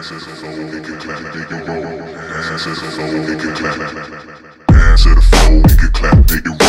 The floor, we can clap, they can roll. Can clap. Hands to the floor, we can clap, they can